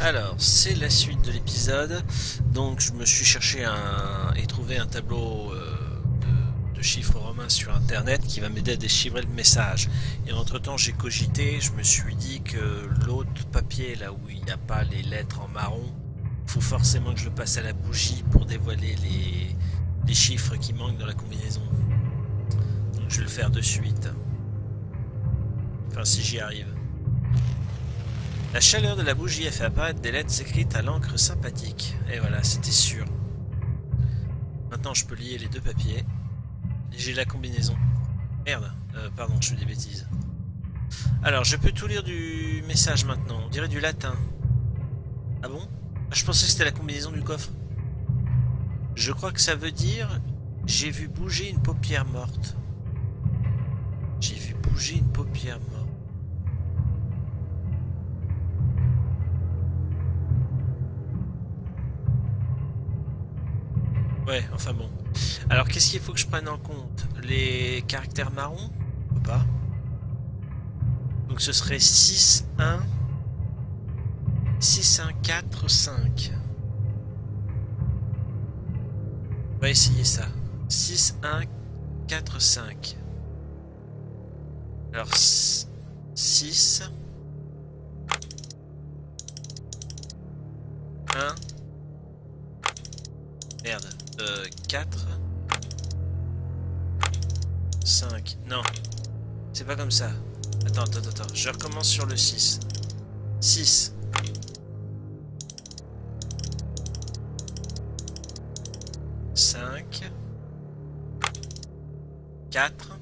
Alors, c'est la suite de l'épisode. Donc, je me suis cherché et trouvé un tableau euh, de... chiffres romains sur internet qui va m'aider à déchiffrer le message. Et entre temps, j'ai cogité, je me suis dit que l'autre papier, là où il n'y a pas les lettres en marron, faut forcément que je le passe à la bougie pour dévoiler les, les chiffres qui manquent dans la combinaison. Donc, je vais le faire de suite. Enfin, si j'y arrive. La chaleur de la bougie a fait apparaître des lettres écrites à l'encre sympathique. Et voilà, c'était sûr. Maintenant, je peux lier les deux papiers. J'ai la combinaison. Merde, euh, pardon, je fais des bêtises. Alors, je peux tout lire du message maintenant. On dirait du latin. Ah bon? Ah, Je pensais que c'était la combinaison du coffre. Je crois que ça veut dire j'ai vu bouger une paupière morte. J'ai vu bouger une paupière morte. Ouais, enfin bon. Alors, qu'est-ce qu'il faut que je prenne en compte? Les caractères marrons? Ou pas? Donc, ce serait 6, 1, 6, 1, 4, 5. On va essayer ça. 6, 1, 4, 5. Alors, 6, 1, merde. 4. 5. Non. C'est pas comme ça. Attends, attends, attends. Je recommence sur le 6. 6. 5. 4.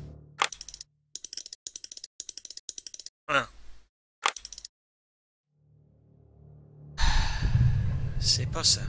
1. C'est pas ça.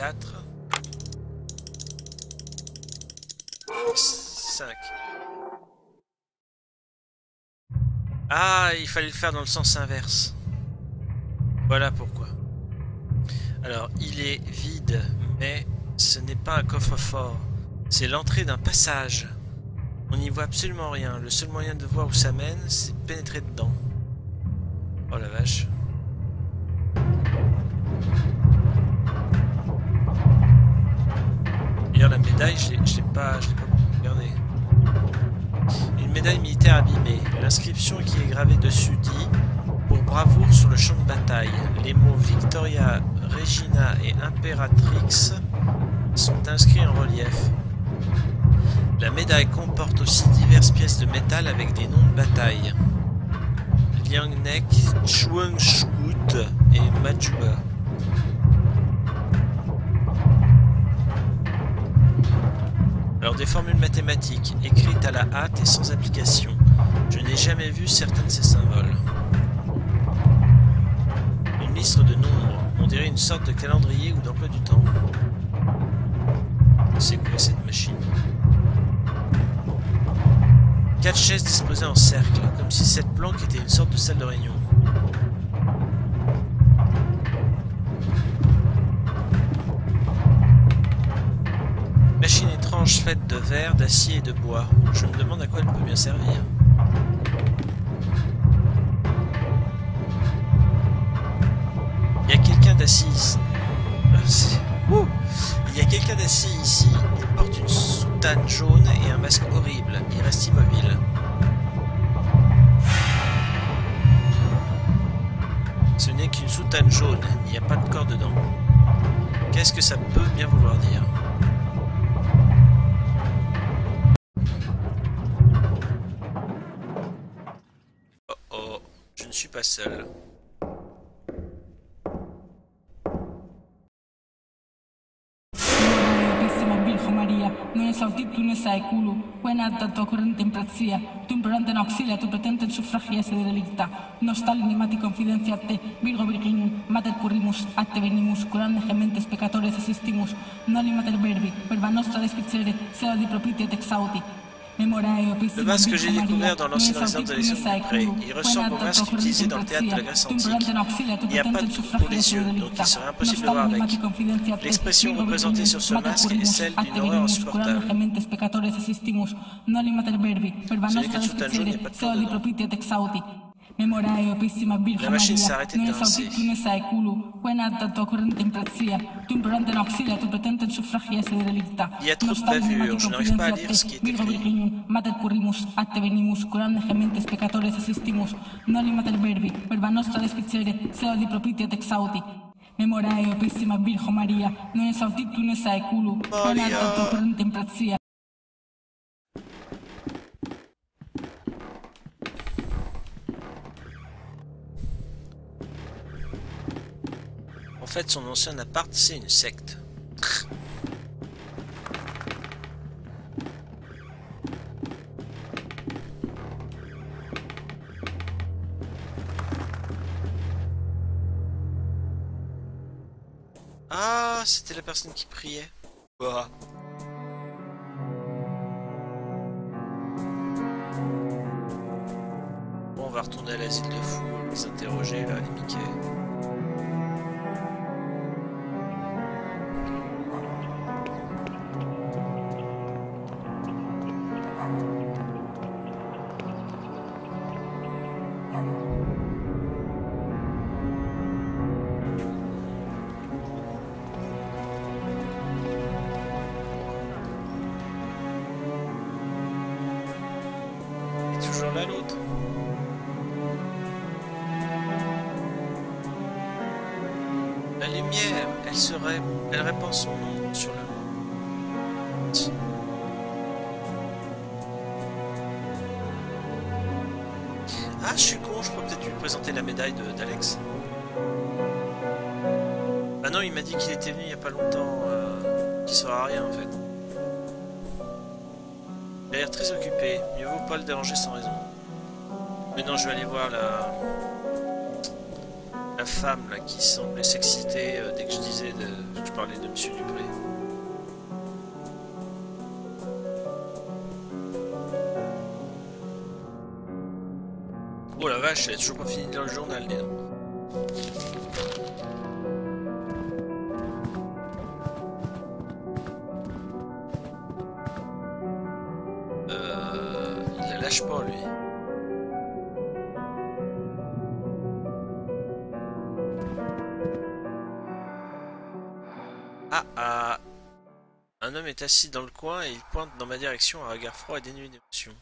4. 5. Ah, il fallait le faire dans le sens inverse. Voilà pourquoi. Alors, il est vide, mais ce n'est pas un coffre-fort. C'est l'entrée d'un passage. On n'y voit absolument rien. Le seul moyen de voir où ça mène, c'est pénétrer dedans. L'inscription qui est gravée dessus dit Pour bravoure sur le champ de bataille. Les mots Victoria, Regina et Imperatrix sont inscrits en relief. La médaille comporte aussi diverses pièces de métal avec des noms de bataille. Liangnek, Chuangshut et Majuba. Alors des formules mathématiques écrites à la hâte et sans application. Je n'ai jamais vu certains de ces symboles. Une liste de nombres, on dirait une sorte de calendrier ou d'emploi du temps. C'est quoi cette machine? Quatre chaises disposées en cercle, comme si cette planque était une sorte de salle de réunion. Machine étrange faite de verre, d'acier et de bois. Je me demande à quoi elle peut bien servir. Euh, Il y a quelqu'un assis ici. Il porte une soutane jaune et un masque horrible. Il reste immobile. Ce n'est qu'une soutane jaune. Il n'y a pas de corps dedans. Qu'est-ce que ça peut bien vouloir dire? Oh oh, je ne suis pas seul. secolo, quena dato corrente in prezia, tu imperante tu pretente in suffragia se delicta, confidencia te, virgo virginum, mater currimus, acte venimus, curande gementes pecatores assistinus, noli mater verbi, verba nostra descripcere, seo di propitia texauti, Le masque que j'ai découvert dans l'ancienne réserve de l'Alexandre Pré, il ressemble au masque utilisé dans le théâtre de la Grèce antique. Il n'y a pas de trou pour les yeux, donc il serait impossible de voir avec. L'expression représentée sur ce masque est celle d'une horreur insupportable. Celui que tout un n'est pas de La machine s'arrêtait de danser. Il y a trop de bavures, je n'arrive pas à lire ce qui est. Memorae, opissima Virgo Maria, non es aeculu, non es aeculu, non es aeculu, fait, son ancien appart, c'est une secte. Ah, c'était la personne qui priait. Bon, on va retourner à l'asile de fous, les interroger là, les Mickey. Elle répand son nom sur le monde. Ah, je suis con, je pourrais peut-être lui présenter la médaille d'Alex. Bah non, il m'a dit qu'il était venu il y a pas longtemps, euh, qu'il sera à rien en fait. Il a l'air très occupé, mieux vaut pas le déranger sans raison. Mais non, je vais aller voir la, la femme là qui semblait s'exciter euh, dès que je disais de... je parlais de Monsieur Dupré. Oh la vache, elle a toujours pas fini lire le journal, dis. Euh, il la lâche pas, lui. Est assis dans le coin et il pointe dans ma direction un regard froid et dénué d'émotion.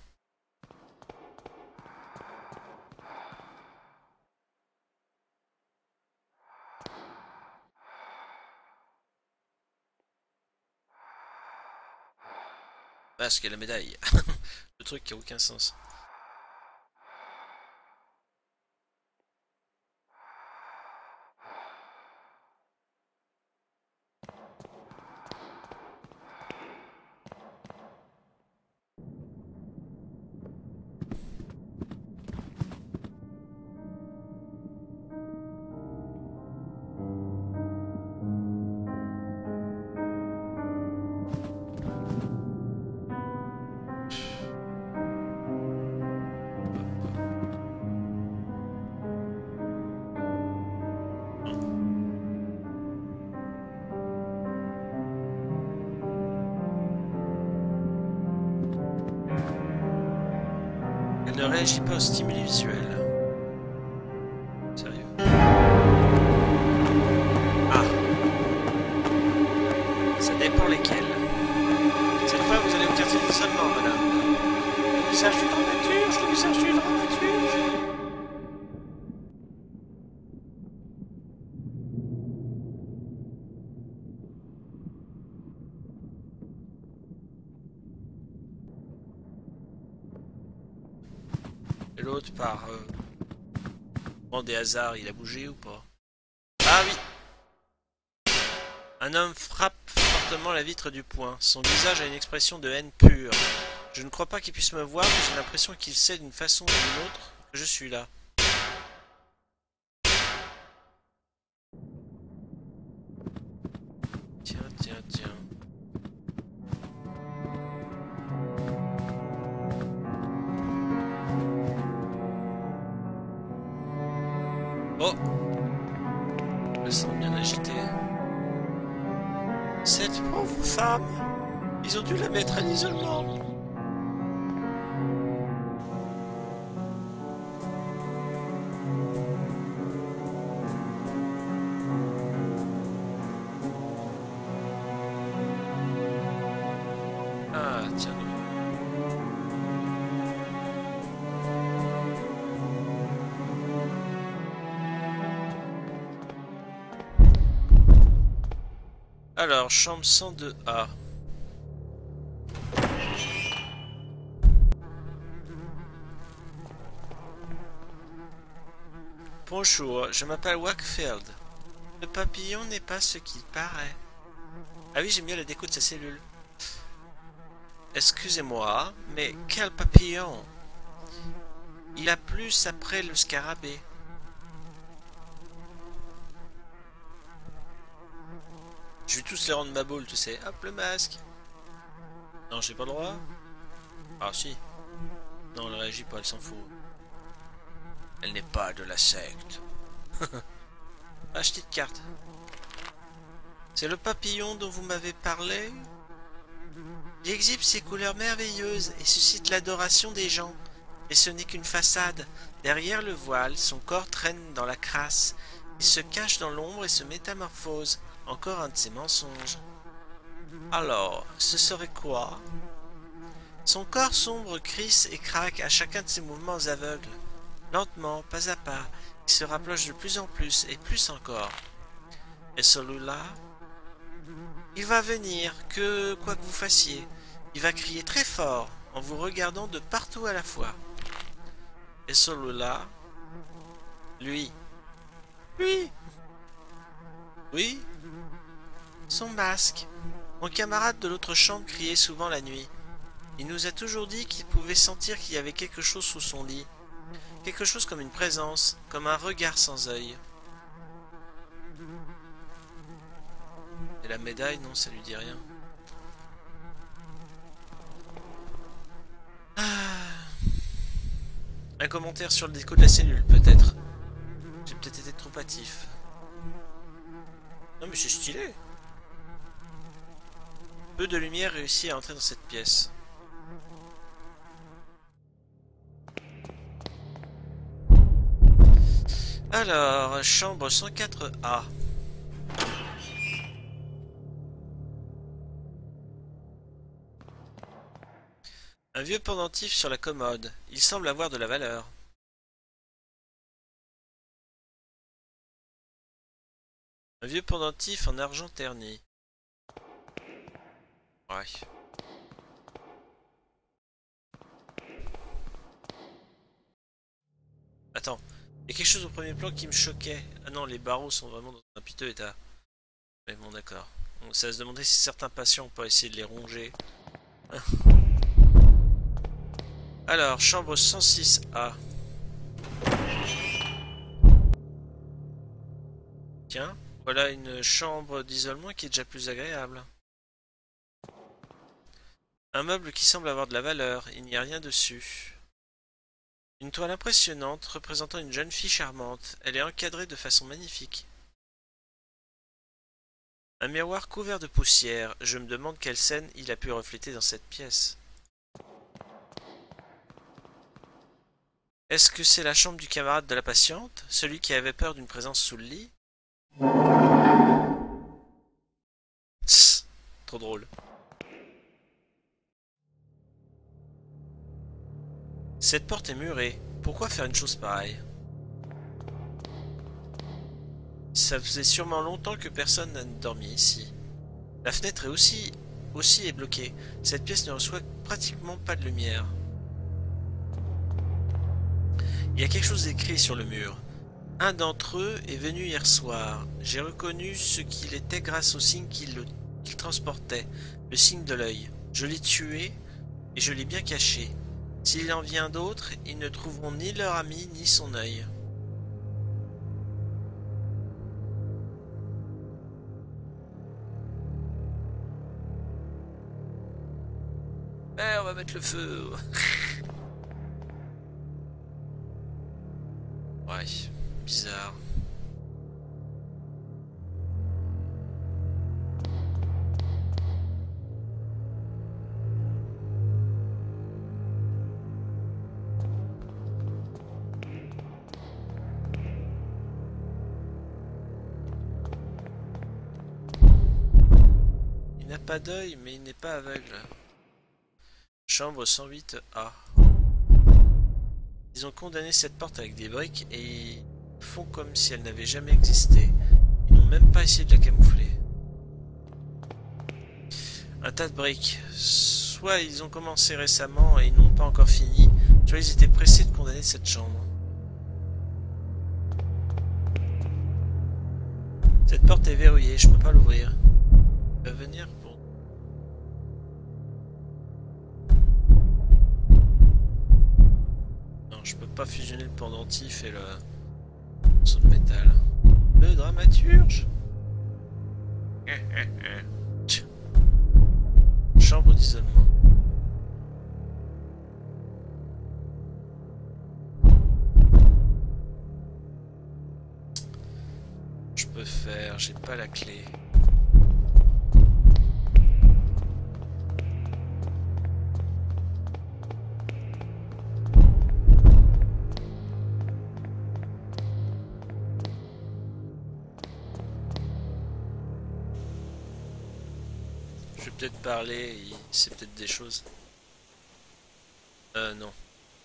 A la médaille. le truc qui a aucun sens. Ça dépend lesquels. Cette fois, vous allez me dire seulement, madame. Le message du dramaturge, le message du dramaturge. Et l'autre par... Euh... des hasards, il a bougé ou pas? Ah oui un homme frappe la vitre du poing. Son visage a une expression de haine pure. Je ne crois pas qu'il puisse me voir, mais j'ai l'impression qu'il sait d'une façon ou d'une autre que je suis là. Mettre à l'isolement Alors, chambre 102A. Bonjour, je m'appelle Wakefield. Le papillon n'est pas ce qu'il paraît. Ah oui, j'aime bien la déco de sa cellule. Excusez-moi, mais quel papillon? Il a plus après le scarabée. Je vais tous les rendre ma boule, tu sais. Hop, le masque. Non, j'ai pas le droit? Ah, si. Non, elle réagit pas, elle s'en fout. Elle n'est pas de la secte. Achetez de carte. C'est le papillon dont vous m'avez parlé? Il exhibe ses couleurs merveilleuses et suscite l'adoration des gens. Mais ce n'est qu'une façade. Derrière le voile, son corps traîne dans la crasse. Il se cache dans l'ombre et se métamorphose. Encore un de ses mensonges. Alors, ce serait quoi? Son corps sombre crisse et craque à chacun de ses mouvements aveugles. Lentement, pas à pas, il se rapproche de plus en plus et plus encore. Et celui-là Il va venir, que quoi que vous fassiez. Il va crier très fort en vous regardant de partout à la fois. Et celui-là Lui. Lui Oui son masque. Mon camarade de l'autre chambre criait souvent la nuit. Il nous a toujours dit qu'il pouvait sentir qu'il y avait quelque chose sous son lit. Quelque chose comme une présence, comme un regard sans œil. Et la médaille, non, ça lui dit rien. Ah. Un commentaire sur le déco de la cellule, peut-être. J'ai peut-être été trop hâtif. Non mais c'est stylé peu de lumière réussit à entrer dans cette pièce. Alors, chambre 104A. Un vieux pendentif sur la commode. Il semble avoir de la valeur. Un vieux pendentif en argent terni. Ouais. Attends, il y a quelque chose au premier plan qui me choquait. Ah non, les barreaux sont vraiment dans un piteux état. Mais bon, d'accord. Ça va se demander si certains patients ont pas essayé de les ronger. Alors, chambre 106A. Tiens, voilà une chambre d'isolement qui est déjà plus agréable. Un meuble qui semble avoir de la valeur, il n'y a rien dessus. Une toile impressionnante représentant une jeune fille charmante, elle est encadrée de façon magnifique. Un miroir couvert de poussière, je me demande quelle scène il a pu refléter dans cette pièce. Est-ce que c'est la chambre du camarade de la patiente, celui qui avait peur d'une présence sous le lit? Tss, trop drôle. Cette porte est murée. Pourquoi faire une chose pareille? Ça faisait sûrement longtemps que personne n'a dormi ici. La fenêtre est aussi, aussi est bloquée. Cette pièce ne reçoit pratiquement pas de lumière. Il y a quelque chose écrit sur le mur. Un d'entre eux est venu hier soir. J'ai reconnu ce qu'il était grâce au signe qu'il transportait, le signe de l'œil. Je l'ai tué et je l'ai bien caché. S'il en vient d'autres, ils ne trouveront ni leur ami ni son œil. Eh, on va mettre le feu. ouais, bizarre. Mais il n'est pas aveugle. Chambre 108A. Ils ont condamné cette porte avec des briques et ils font comme si elle n'avait jamais existé. Ils n'ont même pas essayé de la camoufler. Un tas de briques. Soit ils ont commencé récemment et ils n'ont pas encore fini, soit ils étaient pressés de condamner cette chambre. Cette porte est verrouillée, je peux pas l'ouvrir. Pas fusionner le pendentif et le son de métal. Le dramaturge Chambre d'isolement. Je peux faire, j'ai pas la clé. Peut-être parler, c'est peut-être des choses. Euh, non.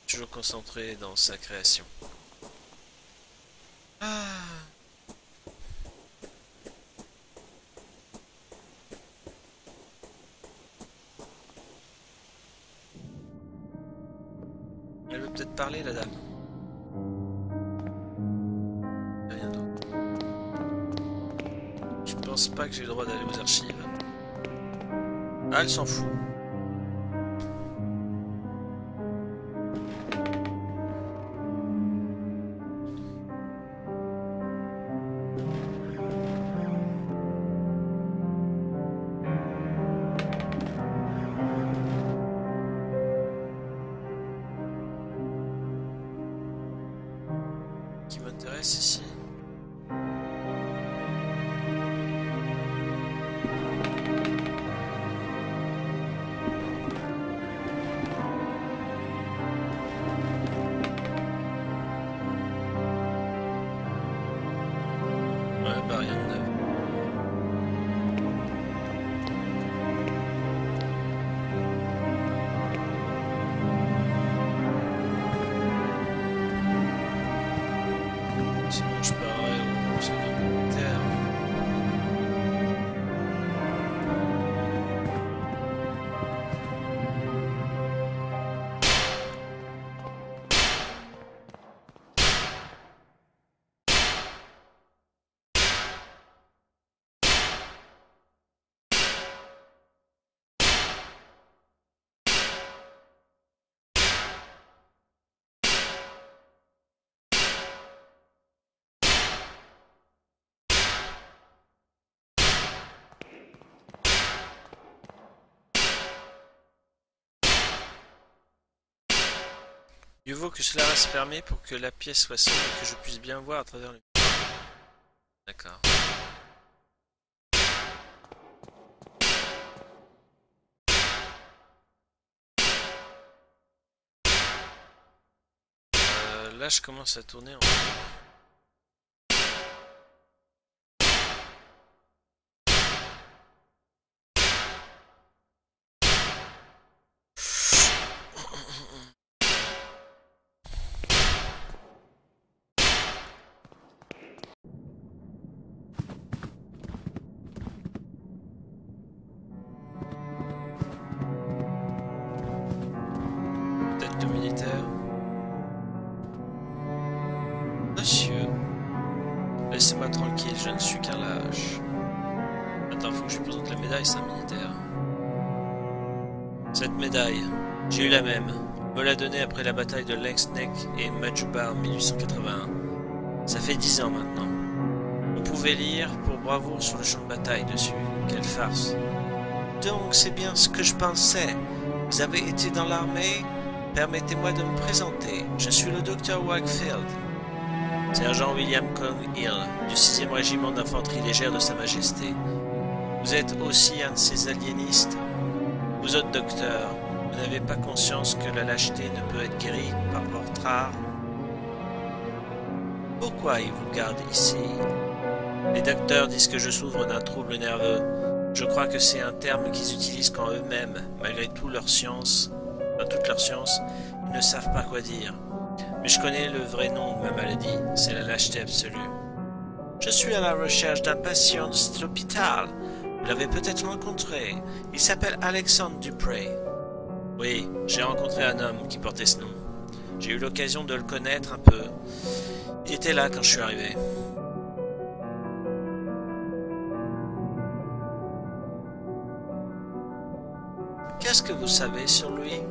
Toujours concentré dans sa création. S'en fout. Mieux vaut que cela reste fermé pour que la pièce soit sombre et que je puisse bien voir à travers le D'accord. Euh, là, je commence à tourner en... après la bataille de Lynx Neck et Majuba en 1881. Ça fait dix ans maintenant. On pouvait lire pour bravoure sur le champ de bataille dessus. Quelle farce. Donc c'est bien ce que je pensais. Vous avez été dans l'armée Permettez-moi de me présenter. Je suis le docteur Wakefield. Sergent William Kong Hill, du 6e régiment d'infanterie légère de Sa Majesté. Vous êtes aussi un de ces aliénistes Vous autres docteurs, vous n'avez pas conscience que la lâcheté ne peut être guérie par votre art Pourquoi ils vous gardent ici? Les docteurs disent que je souffre d'un trouble nerveux. Je crois que c'est un terme qu'ils utilisent quand eux-mêmes, malgré toute leur science, toute leur science, ils ne savent pas quoi dire. Mais je connais le vrai nom de ma maladie, c'est la lâcheté absolue. Je suis à la recherche d'un patient de cet hôpital. Vous l'avez peut-être rencontré. Il s'appelle Alexandre Dupré. Oui, j'ai rencontré un homme qui portait ce nom. J'ai eu l'occasion de le connaître un peu. Il était là quand je suis arrivé. Qu'est-ce que vous savez sur lui?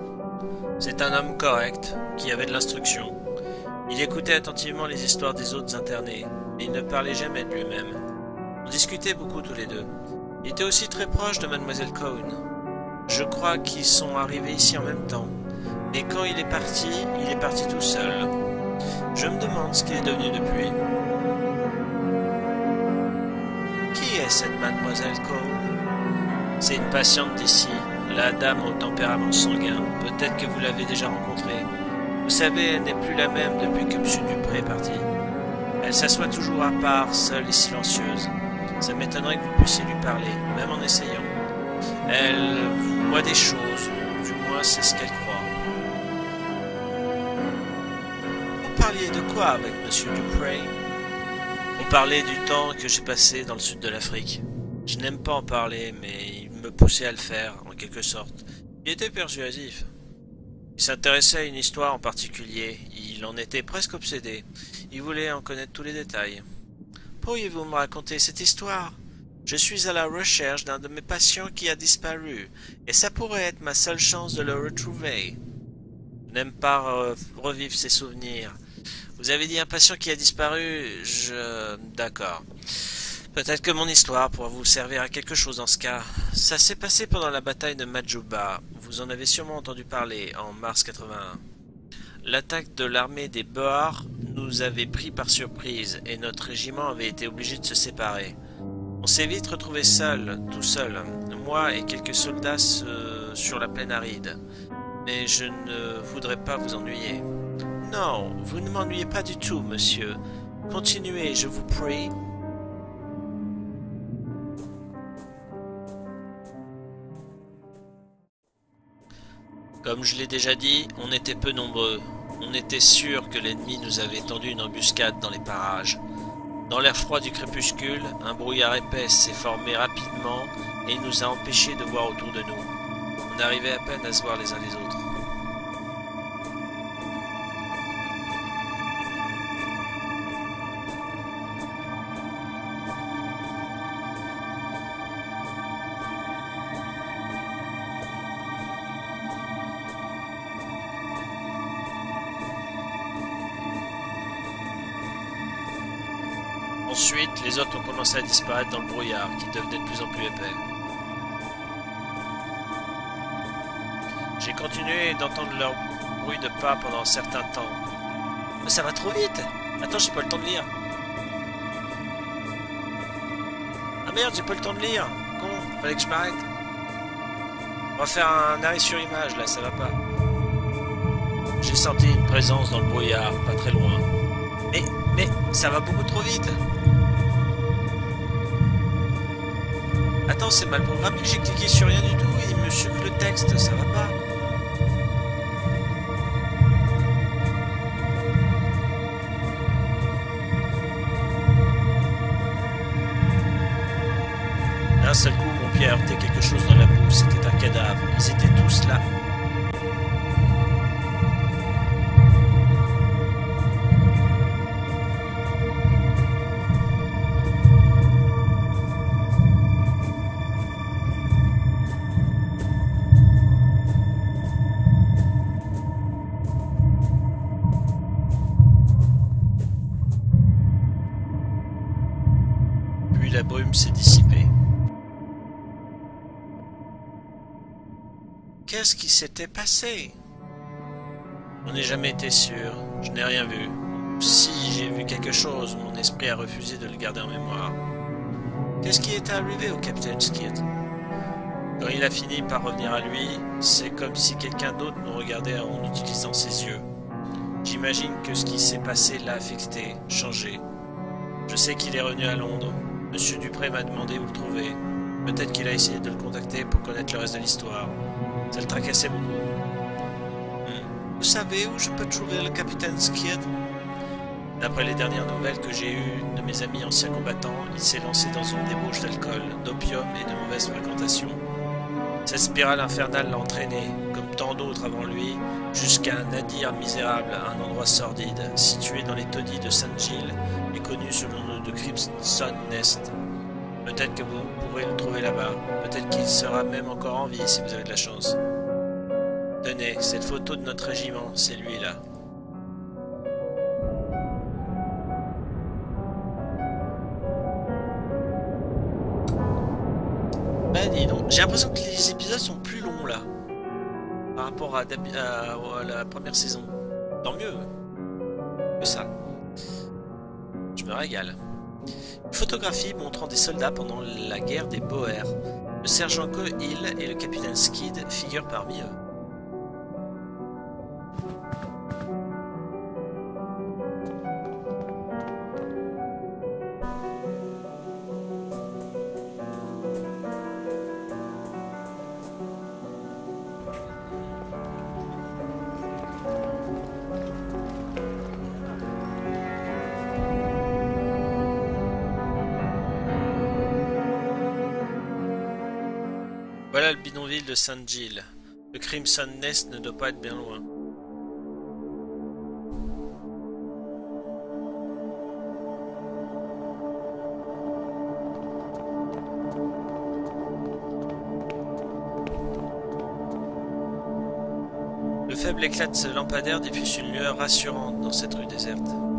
C'est un homme correct, qui avait de l'instruction. Il écoutait attentivement les histoires des autres internés, et il ne parlait jamais de lui-même. On discutait beaucoup tous les deux. Il était aussi très proche de mademoiselle Cohn. Je crois qu'ils sont arrivés ici en même temps. Mais quand il est parti, il est parti tout seul. Je me demande ce qu'il est devenu depuis. Qui est cette mademoiselle Cohn C'est une patiente d'ici, la dame au tempérament sanguin. Peut-être que vous l'avez déjà rencontrée. Vous savez, elle n'est plus la même depuis que M. Dupré est parti. Elle s'assoit toujours à part, seule et silencieuse. Ça m'étonnerait que vous puissiez lui parler, même en essayant. Elle voit des choses, du moins c'est ce qu'elle croit. Vous parliez de quoi avec M. Dupré On parlait du temps que j'ai passé dans le sud de l'Afrique. Je n'aime pas en parler, mais il me poussait à le faire, en quelque sorte. Il était persuasif. Il s'intéressait à une histoire en particulier, il en était presque obsédé. Il voulait en connaître tous les détails. Pourriez-vous me raconter cette histoire? Je suis à la recherche d'un de mes patients qui a disparu, et ça pourrait être ma seule chance de le retrouver. Je n'aime pas revivre ses souvenirs. Vous avez dit un patient qui a disparu Je... D'accord. Peut-être que mon histoire pourra vous servir à quelque chose dans ce cas. Ça s'est passé pendant la bataille de Majuba. Vous en avez sûrement entendu parler en mars 81. L'attaque de l'armée des Boers nous avait pris par surprise et notre régiment avait été obligé de se séparer. On s'est vite retrouvé seul, tout seul, moi et quelques soldats sur la plaine aride. Mais je ne voudrais pas vous ennuyer. Non, vous ne m'ennuyez pas du tout, monsieur. Continuez, je vous prie. Comme je l'ai déjà dit, on était peu nombreux. On était sûr que l'ennemi nous avait tendu une embuscade dans les parages. Dans l'air froid du crépuscule, un brouillard épais s'est formé rapidement et nous a empêchés de voir autour de nous. On arrivait à peine à se voir les uns les autres. Ensuite, les autres ont commencé à disparaître dans le brouillard, qui devenait de plus en plus épais. J'ai continué d'entendre leur bruit de pas pendant un certain temps. Mais ça va trop vite Attends, j'ai pas le temps de lire. Ah merde, j'ai pas le temps de lire Con, fallait que je m'arrête. On va faire un arrêt sur image, là, ça va pas. J'ai senti une présence dans le brouillard, pas très loin. Mais, mais, ça va beaucoup trop vite c'est mal programmé, j'ai cliqué sur rien du tout, il me sucre le texte, ça va pas. Qu'est-ce qui s'était passé On n'est jamais été sûr. Je n'ai rien vu. Si j'ai vu quelque chose, mon esprit a refusé de le garder en mémoire. Qu'est-ce qui est arrivé au Captain Skid Quand il a fini par revenir à lui, c'est comme si quelqu'un d'autre nous regardait en utilisant ses yeux. J'imagine que ce qui s'est passé l'a affecté, changé. Je sais qu'il est revenu à Londres. Monsieur Dupré m'a demandé où le trouver. Peut-être qu'il a essayé de le contacter pour connaître le reste de l'histoire. Ça le tracassait beaucoup. Hmm. Vous savez où je peux trouver le capitaine Skid? D'après les dernières nouvelles que j'ai eues de mes amis anciens combattants, il s'est lancé dans une débauche d'alcool, d'opium et de mauvaise fréquentation. Cette spirale infernale l'a entraîné, comme tant d'autres avant lui, jusqu'à un nadir misérable à un endroit sordide, situé dans les taudis de Saint-Gilles et connu sous le nom de Crimson Nest. Peut-être que vous pourrez le trouver là-bas, peut-être qu'il sera même encore en vie si vous avez de la chance. Tenez, cette photo de notre régiment, c'est lui là. J'ai l'impression que les épisodes sont plus longs là. Par rapport à, la première saison. Tant mieux. Que ça. Je me régale. Une photographie montrant des soldats pendant la guerre des Boers. Le sergent Hill et le capitaine Skid figurent parmi eux. De Saint-Gilles. Le Crimson Nest ne doit pas être bien loin. Le faible éclat de ce lampadaire diffuse une lueur rassurante dans cette rue déserte.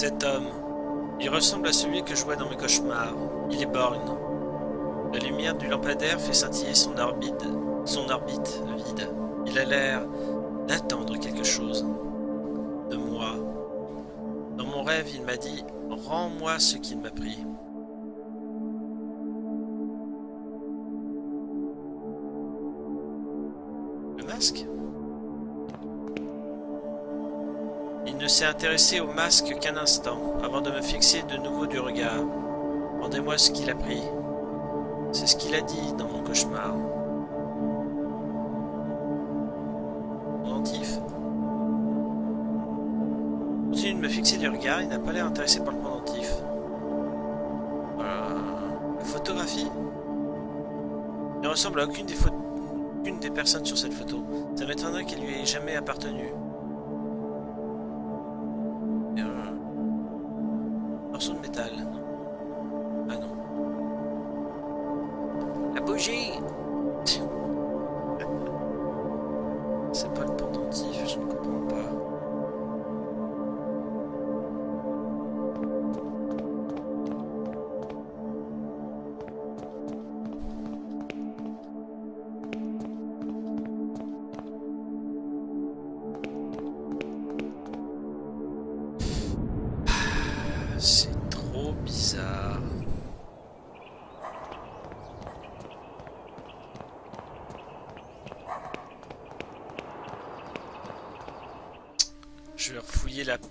Cet homme, il ressemble à celui que je vois dans mes cauchemars. Il est borgne. La lumière du lampadaire fait scintiller son orbite, son orbite vide. Il a l'air d'attendre quelque chose. De moi. Dans mon rêve, il m'a dit Rends-moi ce qu'il m'a pris. S'est intéressé au masque qu'un instant, avant de me fixer de nouveau du regard. Rendez-moi ce qu'il a pris. C'est ce qu'il a dit dans mon cauchemar. Pendentif. Continue de me fixer du regard, il n'a pas l'air intéressé par le pendentif. Voilà. La photographie? Il ne ressemble à aucune des, aucune des personnes sur cette photo. Ça m'étonnerait qu'elle lui ait jamais appartenu.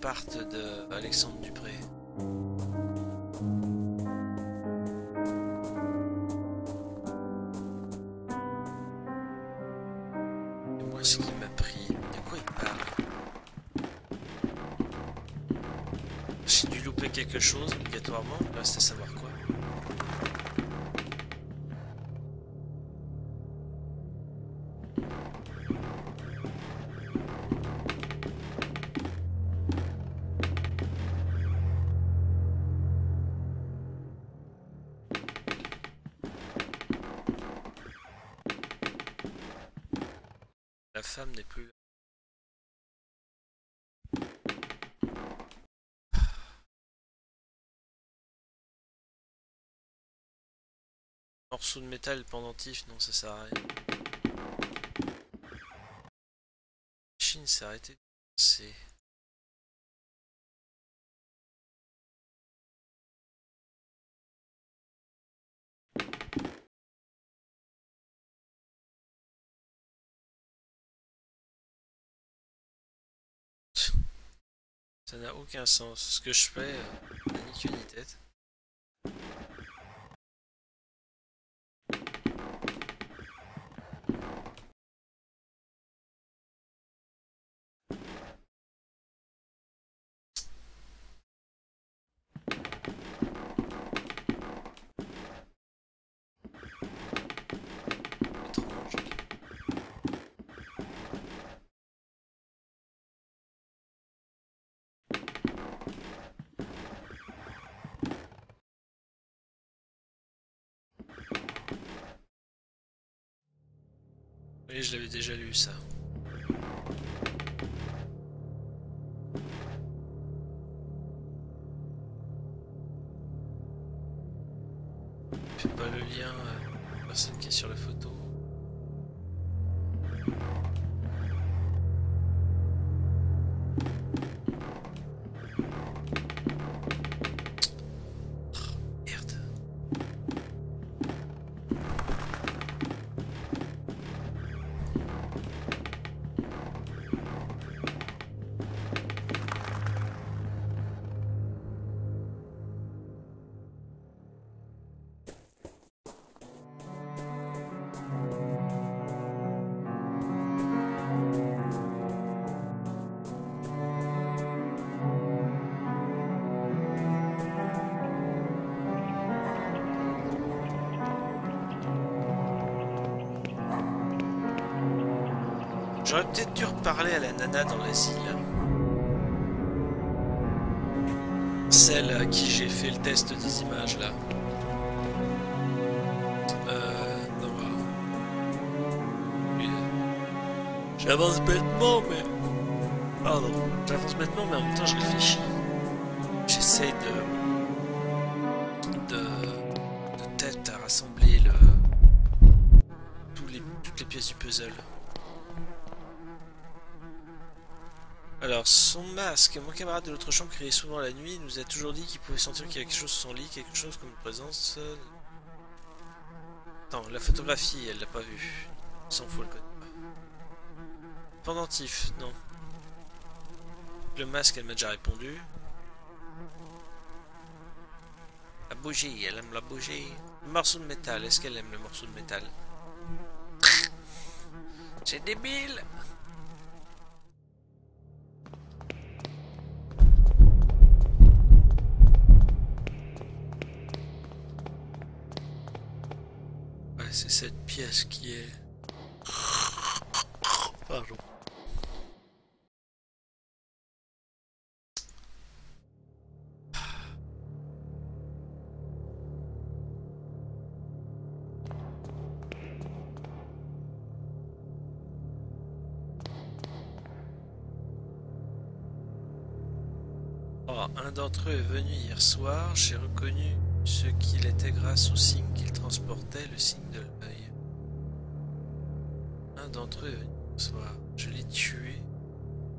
L'appart de Alexandre Dupré. Moi, ce qu'il m'a pris. De quoi il parle? J'ai dû louper quelque chose obligatoirement. Reste à savoir De métal pendentif, non ça sert à rien. Chine s'est arrêtée c'est... Ça n'a aucun sens. Ce que je fais, euh, ni queue ni tête. Oui, je l'avais déjà lu ça. J'aurais peut-être dû reparler à la nana dans l'asile. Celle à qui j'ai fait le test des images là. Euh. Non. J'avance bêtement, mais. Pardon. J'avance bêtement, mais en même temps je réfléchis. J'essaie de... son masque. Mon camarade de l'autre chambre criait souvent la nuit. Nous a toujours dit qu'il pouvait sentir qu'il y avait quelque chose sur son lit, quelque chose comme une présence. Non, la photographie, elle l'a pas vue. S'en fout, elle connaît pas. Pendentif, non. Le masque, elle m'a déjà répondu. La bougie, elle aime la bougie. Le morceau de métal, est-ce qu'elle aime le morceau de métal? C'est débile pièce qui est... Oh, un d'entre eux est venu hier soir, j'ai reconnu ce qu'il était grâce au signe qu'il transportait, le signe de l'œil. Eux, je l'ai tué,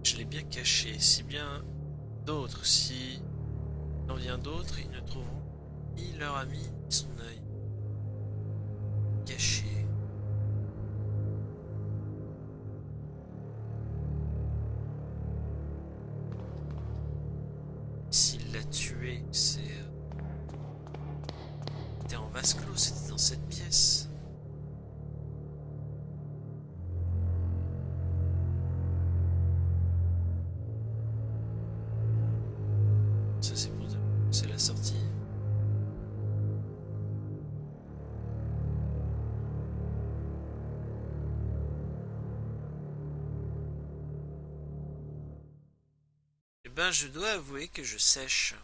je l'ai bien caché, si bien d'autres, si en vient d'autres, ils ne trouveront ni leur ami ni son œil. Caché. Ça c'est pour c'est la sortie. Eh ben, je dois avouer que je sèche.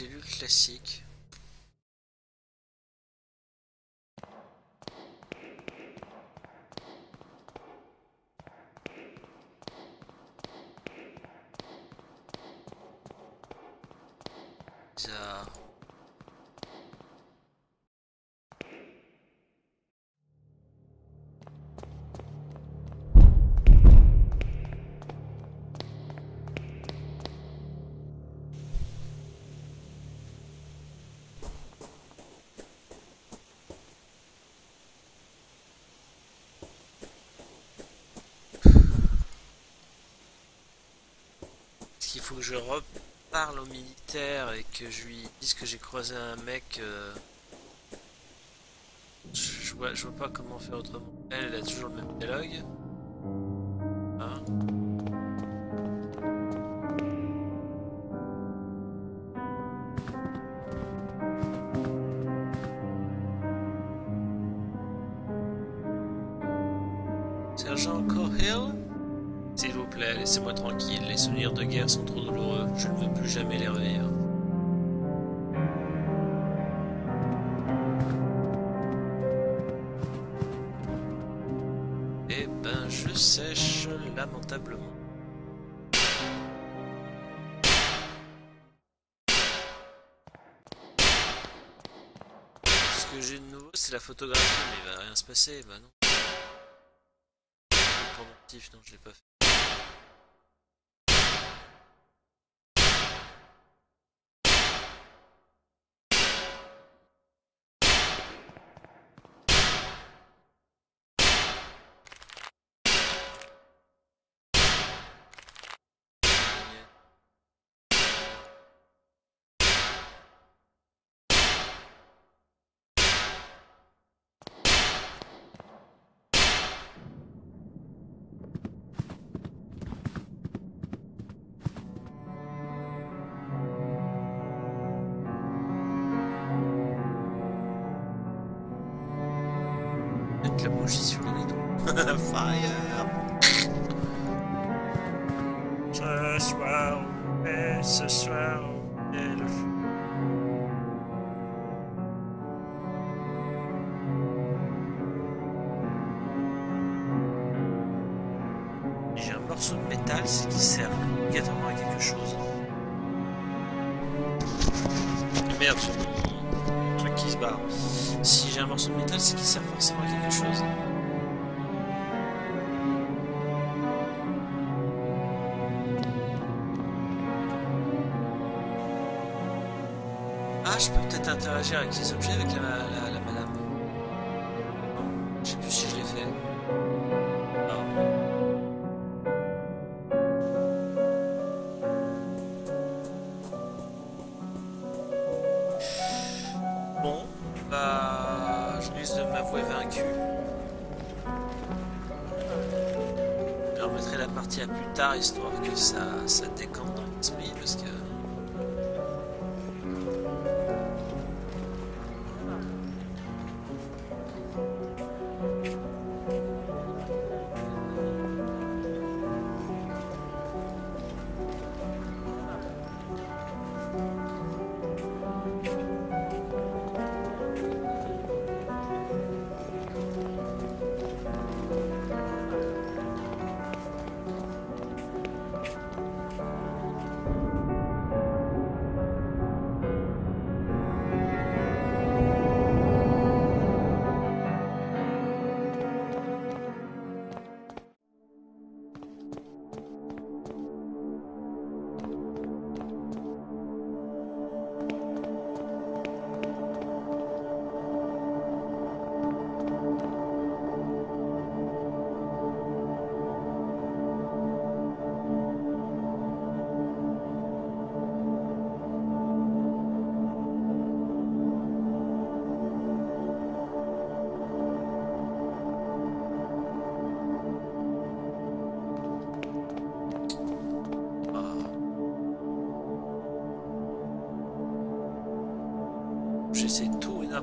Cellule classique. Bizarre. Qu'il faut que je reparle au militaire et que je lui dise que j'ai croisé un mec euh, je, vois, pas comment faire autrement. Elle a toujours le même dialogue. Nouveau, c'est la photographie, mais il va rien se passer, bah non. Pendentif, non, je l'ai pas fait. Mettre la bougie sur le rideau. Fire Ce soir, et ce soir, et le feu. J'ai un morceau de métal, c'est qui sert obligatoirement à quelque chose. Merde, mon truc qui se barre. Si j'ai un morceau de métal, c'est qu'il sert forcément Ah, je peux peut-être interagir avec ces objets avec la, la,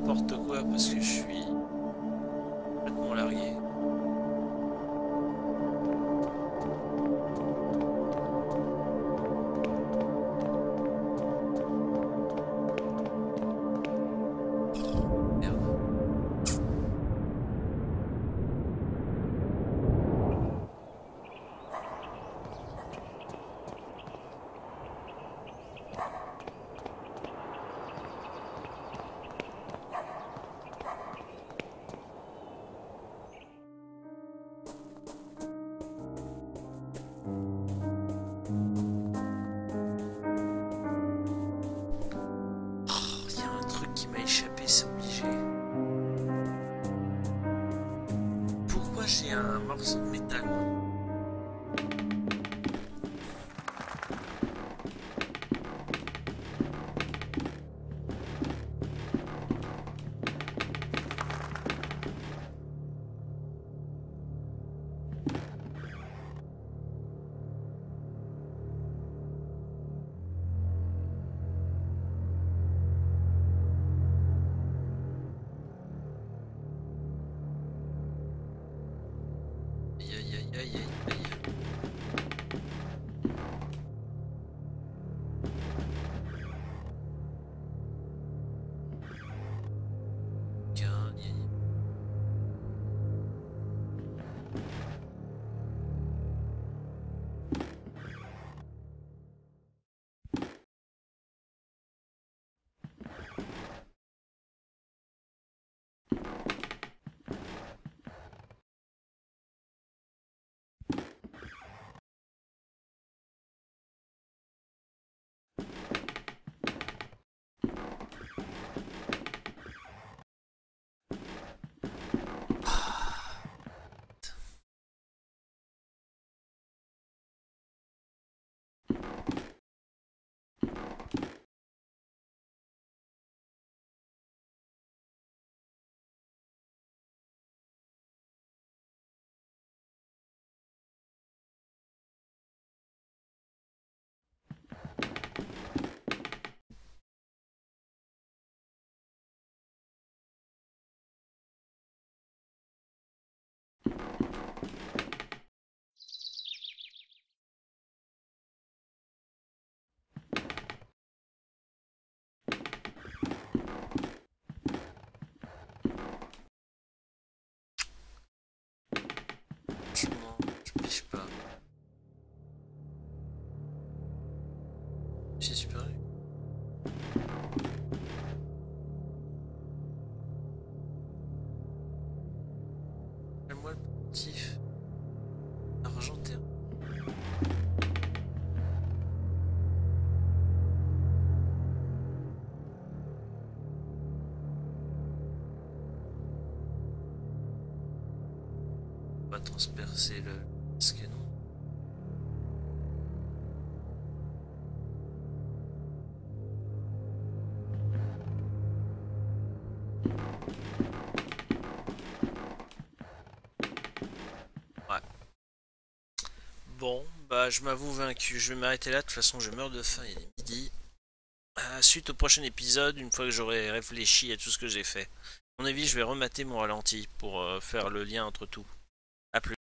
n'importe quoi parce que je suis transpercer le. Bon, bah je m'avoue vaincu. Je vais m'arrêter là. De toute façon, je meurs de faim. Il est midi. Euh, suite au prochain épisode, une fois que j'aurai réfléchi à tout ce que j'ai fait. À mon avis, je vais remater mon ralenti pour euh, faire le lien entre tout. I pre-